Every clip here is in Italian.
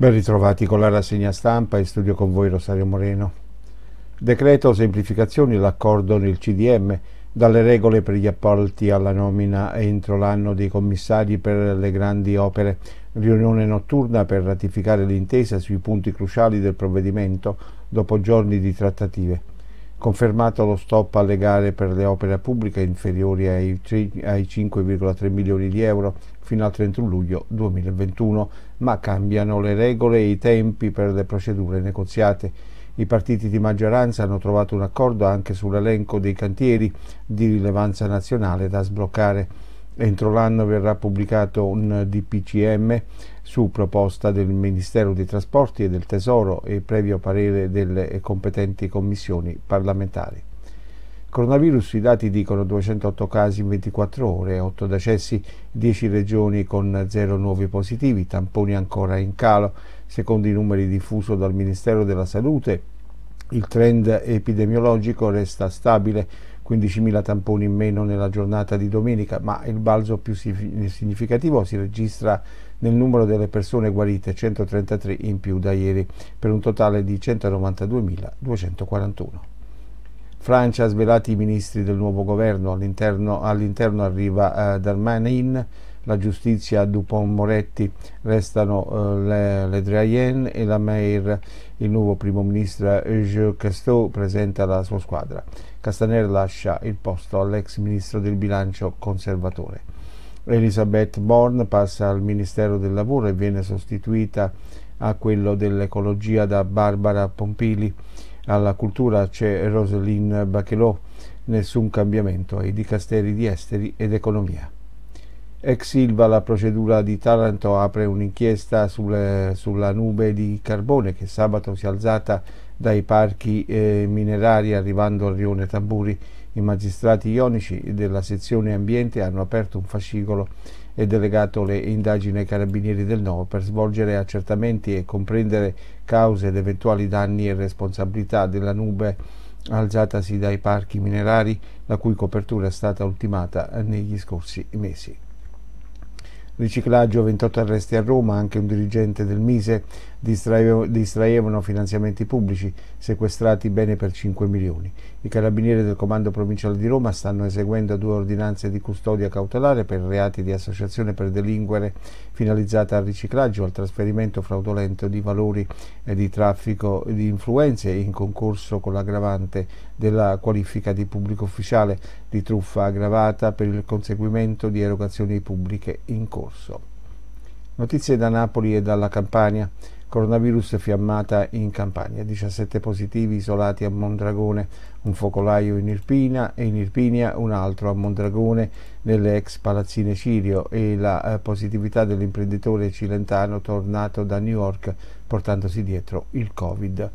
Ben ritrovati con la rassegna stampa in studio con voi Rosario Moreno. Decreto semplificazioni l'accordo nel CDM, dalle regole per gli appalti alla nomina entro l'anno dei commissari per le grandi opere, riunione notturna per ratificare l'intesa sui punti cruciali del provvedimento dopo giorni di trattative. Confermato lo stop alle gare per le opere pubbliche inferiori ai, ai 5,3 milioni di euro fino al 31 luglio 2021, ma cambiano le regole e i tempi per le procedure negoziate. I partiti di maggioranza hanno trovato un accordo anche sull'elenco dei cantieri di rilevanza nazionale da sbloccare. Entro l'anno verrà pubblicato un DPCM su proposta del Ministero dei Trasporti e del Tesoro e previo parere delle competenti commissioni parlamentari. Coronavirus, i dati dicono 208 casi in 24 ore, 8 decessi, 10 regioni con 0 nuovi positivi, tamponi ancora in calo. Secondo i numeri diffusi dal Ministero della Salute, il trend epidemiologico resta stabile 15.000 tamponi in meno nella giornata di domenica, ma il balzo più significativo si registra nel numero delle persone guarite, 133 in più da ieri, per un totale di 192.241. Francia ha svelati i ministri del nuovo governo, all'interno, all'interno arriva eh, Darmanin, la giustizia Dupont-Moretti, restano uh, le, le e la Maire, il nuovo primo ministro Eugène Castot presenta la sua squadra. Castaner lascia il posto all'ex ministro del bilancio conservatore. Elisabeth Born passa al Ministero del Lavoro e viene sostituita a quello dell'ecologia da Barbara Pompili. Alla cultura c'è Roselyne Bachelot, nessun cambiamento ai dicasteri di esteri ed economia. Ex Silva la procedura di Taranto apre un'inchiesta sulla nube di carbone che sabato si è alzata dai parchi eh, minerari arrivando al rione Tamburi. I magistrati ionici della sezione ambiente hanno aperto un fascicolo e delegato le indagini ai carabinieri del No per svolgere accertamenti e comprendere cause ed eventuali danni e responsabilità della nube alzatasi dai parchi minerari, la cui copertura è stata ultimata negli scorsi mesi. Riciclaggio, 28 arresti a Roma, anche un dirigente del Mise distraevano finanziamenti pubblici, sequestrati bene per 5 milioni. I carabinieri del Comando Provinciale di Roma stanno eseguendo due ordinanze di custodia cautelare per reati di associazione per delinquere finalizzata al riciclaggio, al trasferimento fraudolento di valori e di traffico di influenze in concorso con l'aggravante della qualifica di pubblico ufficiale di truffa aggravata per il conseguimento di erogazioni pubbliche in corso. Notizie da Napoli e dalla Campania. Coronavirus fiammata in Campania, 17 positivi isolati a Mondragone, un focolaio in Irpina e in Irpinia un altro a Mondragone nelle ex palazzine Cirio e la eh, positività dell'imprenditore cilentano tornato da New York portandosi dietro il Covid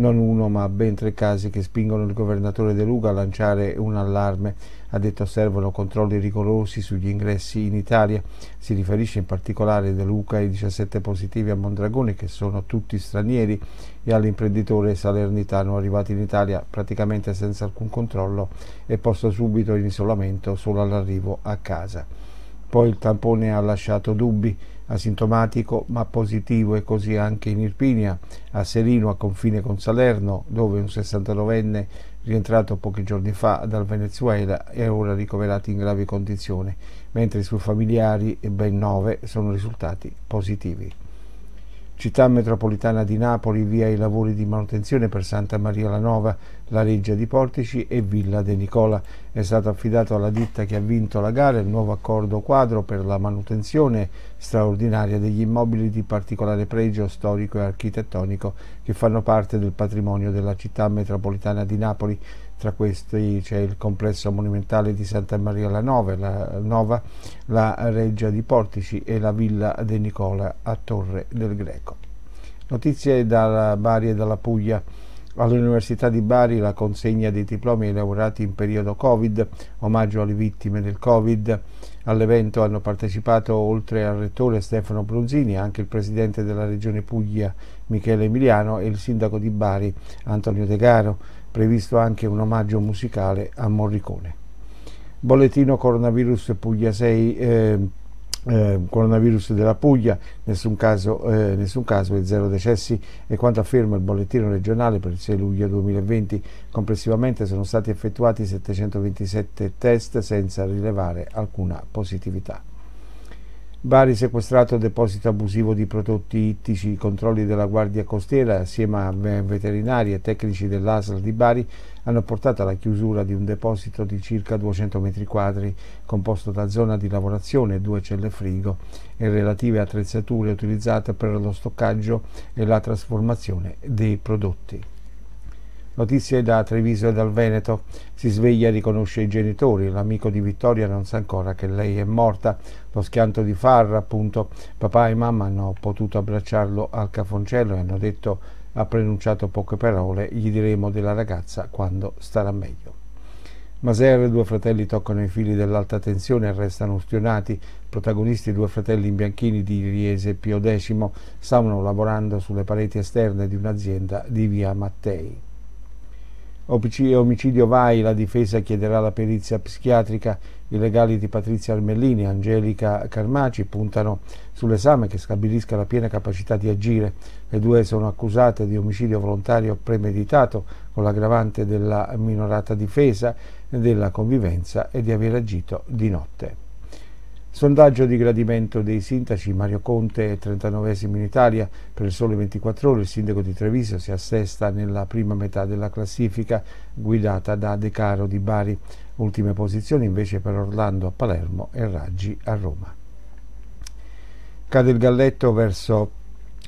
non uno ma ben tre casi che spingono il governatore De Luca a lanciare un allarme. Ha detto servono controlli rigorosi sugli ingressi in Italia. Si riferisce in particolare De Luca ai 17 positivi a Mondragone che sono tutti stranieri e all'imprenditore salernitano arrivato in Italia praticamente senza alcun controllo e posto subito in isolamento solo all'arrivo a casa. Poi il tampone ha lasciato dubbi asintomatico ma positivo e così anche in Irpinia, a Serino a confine con Salerno, dove un 69enne rientrato pochi giorni fa dal Venezuela è ora ricoverato in gravi condizioni, mentre i suoi familiari, ben nove, sono risultati positivi. Città metropolitana di Napoli via i lavori di manutenzione per Santa Maria la Nova, la Reggia di Portici e Villa De Nicola. È stato affidato alla ditta che ha vinto la gara il nuovo accordo quadro per la manutenzione straordinaria degli immobili di particolare pregio storico e architettonico che fanno parte del patrimonio della città metropolitana di Napoli. Tra questi c'è il complesso monumentale di Santa Maria la Nova, la, Nova, la Reggia di Portici e la Villa De Nicola a Torre del Greco. Notizie da Bari e dalla Puglia. All'Università di Bari la consegna dei diplomi ai laureati in periodo Covid, omaggio alle vittime del Covid. All'evento hanno partecipato oltre al rettore Stefano Brunzini anche il presidente della regione Puglia Michele Emiliano e il sindaco di Bari Antonio De Garo previsto anche un omaggio musicale a Morricone. Bollettino coronavirus Puglia 6, eh, eh, coronavirus della Puglia, nessun caso, eh, nessun caso e zero decessi e quanto afferma il bollettino regionale per il 6 luglio 2020 complessivamente sono stati effettuati 727 test senza rilevare alcuna positività. Bari sequestrato deposito abusivo di prodotti ittici, i controlli della Guardia Costiera assieme a veterinari e tecnici dell'ASL di Bari hanno portato alla chiusura di un deposito di circa 200 metri quadri composto da zona di lavorazione due celle frigo e relative attrezzature utilizzate per lo stoccaggio e la trasformazione dei prodotti. Notizie da Treviso e dal Veneto. Si sveglia e riconosce i genitori. L'amico di Vittoria non sa ancora che lei è morta. Lo schianto di Farra, appunto. Papà e mamma hanno potuto abbracciarlo al cafoncello e hanno detto, ha pronunciato poche parole, gli diremo della ragazza quando starà meglio. Maser e due fratelli toccano i fili dell'alta tensione e restano ustionati. Protagonisti due fratelli in bianchini di Riese Pio X stavano lavorando sulle pareti esterne di un'azienda di via Mattei. Omicidio Vai, la difesa chiederà la perizia psichiatrica, i legali di Patrizia Armellini e Angelica Carmaci puntano sull'esame che stabilisca la piena capacità di agire. Le due sono accusate di omicidio volontario premeditato con l'aggravante della minorata difesa, della convivenza e di aver agito di notte. Sondaggio di gradimento dei sindaci, Mario Conte è 39 in Italia, per il sole 24 ore il sindaco di Treviso si assesta nella prima metà della classifica guidata da De Caro di Bari, ultime posizioni invece per Orlando a Palermo e Raggi a Roma. Cade il galletto verso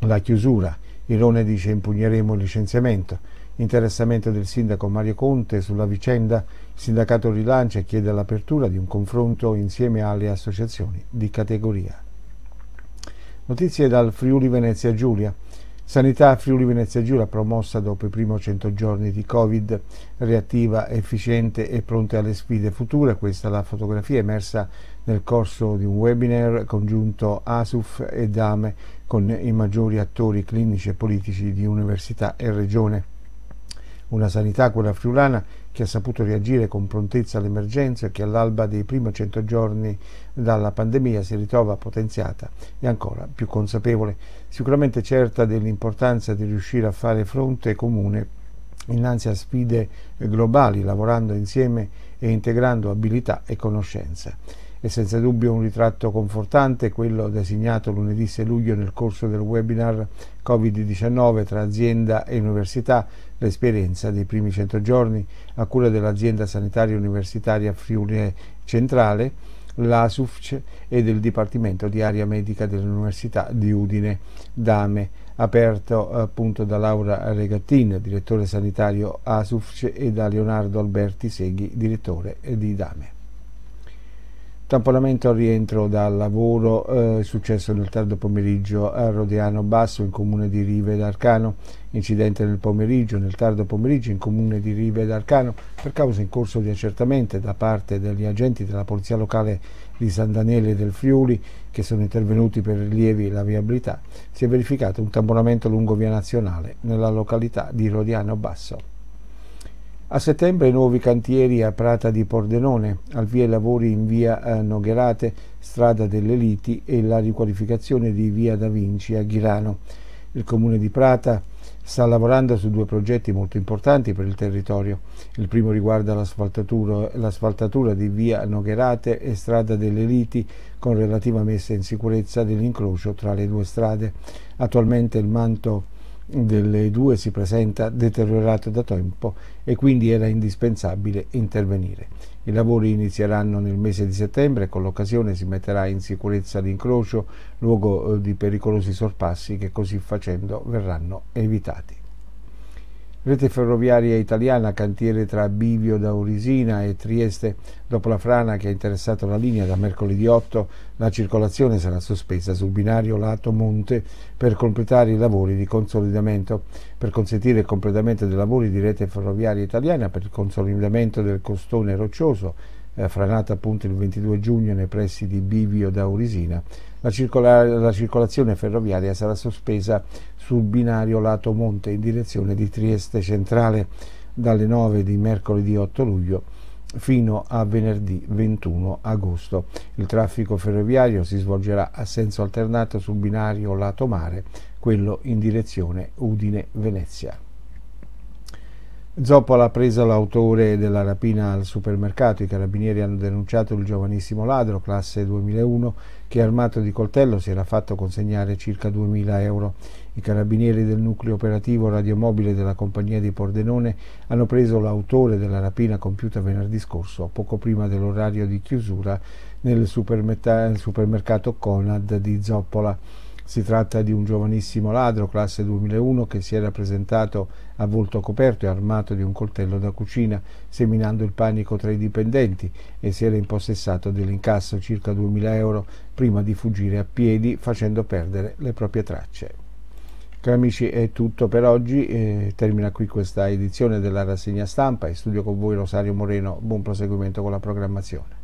la chiusura, Irone dice impugneremo il licenziamento, interessamento del sindaco Mario Conte sulla vicenda, il sindacato rilancia e chiede l'apertura di un confronto insieme alle associazioni di categoria. Notizie dal Friuli Venezia Giulia. Sanità Friuli Venezia Giulia promossa dopo i primi 100 giorni di Covid, reattiva, efficiente e pronta alle sfide future. Questa è la fotografia emersa nel corso di un webinar congiunto ASUF e DAME con i maggiori attori clinici e politici di università e regione. Una sanità, quella friulana, che ha saputo reagire con prontezza all'emergenza e che all'alba dei primi 100 giorni dalla pandemia si ritrova potenziata e ancora più consapevole, sicuramente certa dell'importanza di riuscire a fare fronte comune innanzi a sfide globali, lavorando insieme e integrando abilità e conoscenza. È senza dubbio un ritratto confortante quello designato lunedì 6 luglio nel corso del webinar Covid-19 tra azienda e università, l'esperienza dei primi 100 giorni a cura dell'azienda sanitaria universitaria Friuli Centrale, la SUFC e del Dipartimento di Area Medica dell'Università di Udine, Dame, aperto appunto da Laura Regattin, direttore sanitario ASUFC, e da Leonardo Alberti Seghi, direttore di Dame. Tamponamento al rientro dal lavoro eh, successo nel tardo pomeriggio a Rodiano Basso in comune di Rive d'Arcano, incidente nel pomeriggio, nel tardo pomeriggio in comune di Rive d'Arcano per causa in corso di accertamento da parte degli agenti della polizia locale di San Daniele del Friuli che sono intervenuti per rilievi la viabilità, si è verificato un tamponamento lungo via nazionale nella località di Rodiano Basso. A settembre nuovi cantieri a Prata di Pordenone, al via lavori in via eh, Nogherate, strada delle Liti e la riqualificazione di via Da Vinci a Ghirano. Il comune di Prata sta lavorando su due progetti molto importanti per il territorio. Il primo riguarda l'asfaltatura di via Nogherate e strada delle Liti con relativa messa in sicurezza dell'incrocio tra le due strade. Attualmente il manto delle due si presenta deteriorato da tempo e quindi era indispensabile intervenire. I lavori inizieranno nel mese di settembre e con l'occasione si metterà in sicurezza l'incrocio, luogo eh, di pericolosi sorpassi che così facendo verranno evitati. Rete ferroviaria italiana, cantiere tra Bivio da Orisina e Trieste. Dopo la frana che ha interessato la linea da mercoledì 8, la circolazione sarà sospesa sul binario Lato Monte per completare i lavori di consolidamento. Per consentire il completamento dei lavori di rete ferroviaria italiana per il consolidamento del costone roccioso, eh, franata appunto il 22 giugno nei pressi di Bivio da Orisina, la, circola la circolazione ferroviaria sarà sospesa sul binario lato monte in direzione di Trieste centrale dalle 9 di mercoledì 8 luglio fino a venerdì 21 agosto. Il traffico ferroviario si svolgerà a senso alternato sul binario lato mare, quello in direzione Udine-Venezia. Zoppola ha preso l'autore della rapina al supermercato. I carabinieri hanno denunciato il giovanissimo ladro, classe 2001, che armato di coltello si era fatto consegnare circa 2.000 euro. I carabinieri del nucleo operativo radiomobile della compagnia di Pordenone hanno preso l'autore della rapina compiuta venerdì scorso, poco prima dell'orario di chiusura, nel supermercato Conad di Zoppola. Si tratta di un giovanissimo ladro, classe 2001, che si era presentato a volto coperto e armato di un coltello da cucina, seminando il panico tra i dipendenti e si era impossessato dell'incasso circa 2000 euro prima di fuggire a piedi facendo perdere le proprie tracce. Cari amici è tutto per oggi, eh, termina qui questa edizione della rassegna stampa e studio con voi Rosario Moreno, buon proseguimento con la programmazione.